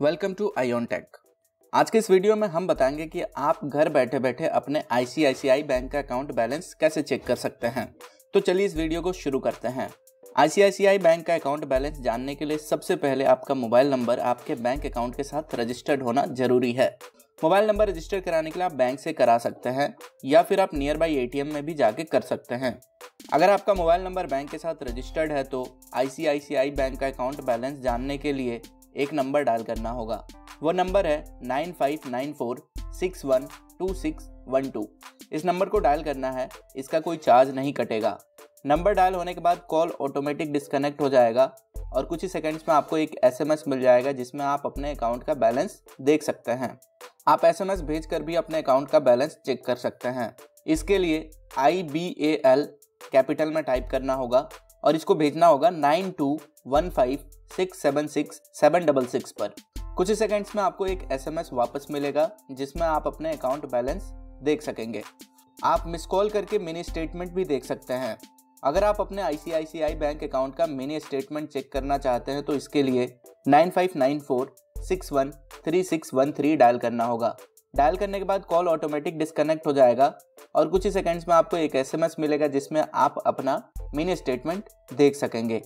Welcome to ion take आज के इस वीडियो में हम बताएँगे कि आप घर बैठे बैठे अपने आईसीआईसीआई बैंक का अकाउंट बैलेंस कैसे चेक कर सकते हैं। तो चलिए इस वीडियो को शुरू करते हैं। आईसीआईसीआई बैंक का अकाउंट बैलेंस जानने के लिए सबसे पहले आपका मोबाइल नंबर आपके बैंक अकाउंट के साथ रजिस्टर्ड होना ज़रूरी है। मोबाइल नंबर रजिस्टर कराने के लिए आप बैंक से करा सकते हैं या फिर आप नियर बाई एटीएम में भी जाके कर सकते हैं। अगर आपका मोबाइल नंबर बैंक के साथ रजिस्टर्ड है तो आईसीआईसीआई बैंक का अकाउंट बैलेंस जानने के लिए एक नंबर डायल करना होगा। वो नंबर है nine five nine four six one two six one two. इस नंबर को डायल करना है, इसका कोई चार्ज नहीं कटेगा। नंबर डायल होने के बाद कॉल ऑटोमेटिक डिस्कनेक्ट हो जाएगा और कुछ ही सेकंड्स में आपको एक एसएमएस मिल जाएगा जिसमें आप अपने अकाउंट का बैलेंस देख सकते हैं। आप एसएमएस भेजकर भी अपने अकाउंट का बैलेंस चेक कर सकते हैं। इसके लिए I B A L capital में टाइप करना होगा। और इसको भेजना होगा nine two one five six seven six seven double six पर। कुछ ही सेकंड्स में आपको एक एसएमएस वापस मिलेगा, जिसमें आप अपने अकाउंट बैलेंस देख सकेंगे। आप मिस कॉल करके मिनी स्टेटमेंट भी देख सकते हैं। अगर आप अपने आईसीआईसीआई बैंक अकाउंट का मिनी स्टेटमेंट चेक करना चाहते हैं तो इसके लिए nine five nine four six one three six one three dial करना होगा। डायल करने के बाद कॉल ऑटोमेटिक डिस्कनेक्ट हो जाएगा और कुछ ही सेकंड्स में आपको एक एसएमएस मिलेगा जिसमें आप अपना मिनी स्टेटमेंट देख सकेंगे।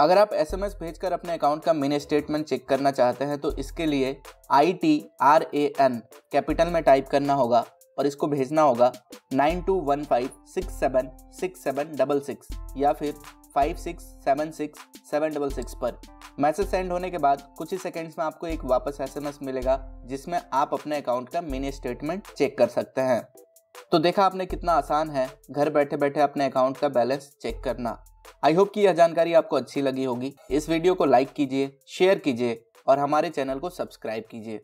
अगर आप एसएमएस भेजकर अपने अकाउंट का मिनी स्टेटमेंट चेक करना चाहते हैं तो इसके लिए I T R A N capital में टाइप करना होगा और इसको भेजना होगा nine two one five six seven six seven double six या फिर five six seven six seven double six पर। मैसेज सेंड होने के बाद कुछ ही सेकेंड्स में आपको एक वापस एसएमएस मिलेगा, जिसमें आप अपने अकाउंट का मिनी स्टेटमेंट चेक कर सकते हैं। तो देखा आपने कितना आसान है, घर बैठे बैठे अपने अकाउंट का बैलेंस चेक करना। आई होप कि यह जानकारी आपको अच्छी लगी होगी। इस वीडियो को लाइक कीजिए शेयर कीजिए, और हमारे चैनल को सब्सक्राइब कीजिए।